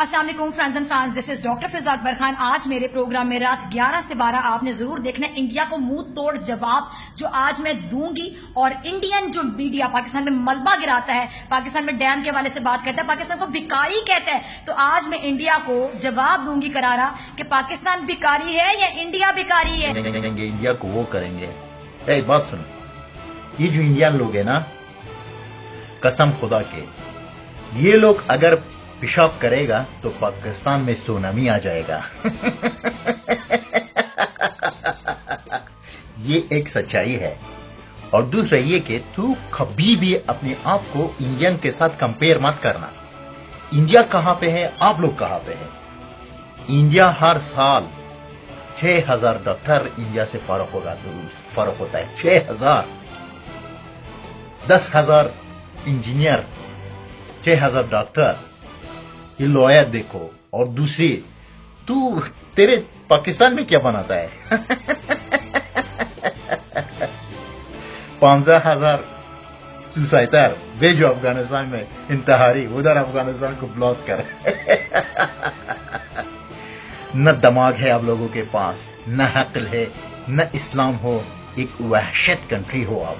السلام علیکم friends and fans this is doctor Faza Akbar Khan. آج میرے پروگرام میں رات گیارہ سے بارہ آپ نے ضرور دیکھنا ہے۔ انڈیا کو منہ توڑ جواب جو آج میں دوں گی اور انڈین جو میڈیا پاکستان میں ملبہ گراتا ہے، پاکستان میں ڈیم کے والے سے بات کرتا ہے، پاکستان کو بیکاری کہتا ہے۔ تو آج میں انڈیا کو جواب دوں گی کرارا کہ پاکستان بیکاری ہے یا انڈیا بیکاری ہے؟ انڈیا کو وہ کریں گے۔ ایک بات سنو۔ یہ جو انڈین لوگ ہیں نا، قسم خدا کے، یہ لوگ اگر پیشاب کرے گا تو پاکستان میں سونامی آ جائے گا۔ یہ ایک سچائی ہے۔ اور دوسرا یہ کہ تو کبھی بھی اپنے آپ کو انڈین کے ساتھ کمپیئر مت کرنا۔ انڈیا کہاں پہ ہے؟ آپ لوگ کہاں پہ ہیں؟ انڈیا ہر سال چھ ہزار ڈاکٹر انڈیا سے فارغ ہوگا۔ فارغ ہوتا ہے۔ چھ ہزار۔ دس ہزار انجینئر، چھ ہزار ڈاکٹر۔ یہ لویا دیکھو اور دوسری، تو تیرے پاکستان میں کیا بناتا ہے؟ پانزہ ہزار سوسائٹر بھیجو افغانستان میں انتہاری ادھر افغانستان کو بلاس کر نہ دماغ ہے آپ لوگوں کے پاس، نہ حقل ہے، نہ اسلام ہو، ایک وحشت کنٹری ہو آپ۔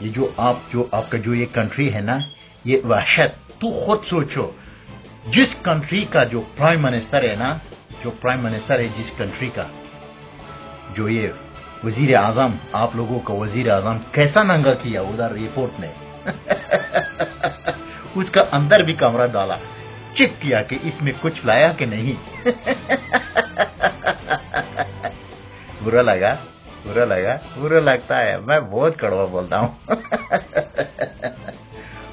یہ جو آپ جو آپ کا جو یہ کنٹری ہے نا، یہ وحشت تو خود سوچو، جس کنٹری کا جو پرائم منسٹر ہے نا، جو پرائم منسٹر ہے جس کنٹری کا، جو یہ وزیر اعظم، آپ لوگوں کا وزیر اعظم کیسا ننگا کیا ادھر رپورٹ نے؟ اس کا اندر بھی کمرہ ڈالا چیک کیا کہ اس میں کچھ لایا کہ نہیں؟ برا لگا برا لگا، برا لگتا ہے، میں بہت کڑوا بولتا ہوں۔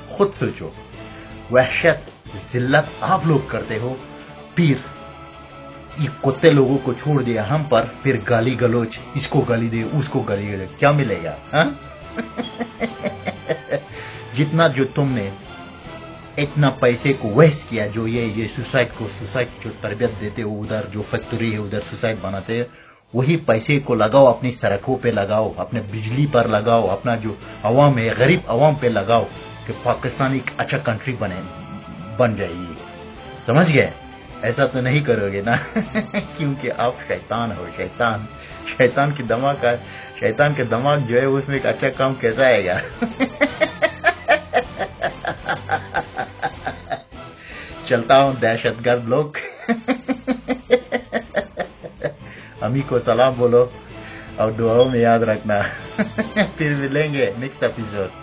خود سوچو۔ وحشت، ذلت آپ لوگ کرتے ہو پیر، یہ کتے لوگوں کو چھوڑ دیا ہم پر، پھر گالی گلوچ، اس کو گالی دے، اس کو گالی دے، کیا ملے گا ہاں؟ جتنا جو تم نے اتنا پیسے کو ویسٹ کیا، جو یہ یہ سوسائٹ کو سوسائٹ جو تربیت دیتے ہو، ادھر جو فیکٹری ہے، ادھر سوسائٹ بناتے ہیں، وہی پیسے کو لگاؤ، اپنی سڑکوں پہ لگاؤ، اپنے بجلی پر لگاؤ، اپنا جو عوام ہے، غریب عوام پہ لگاؤ کہ پاکستان ایک اچھا کنٹری بنے، بن جائے گی سمجھ گئے؟ ایسا تو نہیں کرو گے نا، کیونکہ آپ شیطان ہو، شیطان شیطان کی دماغ کا، شیطان کے دماغ جو ہے، اس میں ایک اچھا کام کیسا آئے گا؟ چلتا ہوں دہشت گرد لوگ۔ امی کو سلام بولو اور دعاؤں میں یاد رکھنا۔ پھر ملیں گے نیکسٹ ایپیسوڈ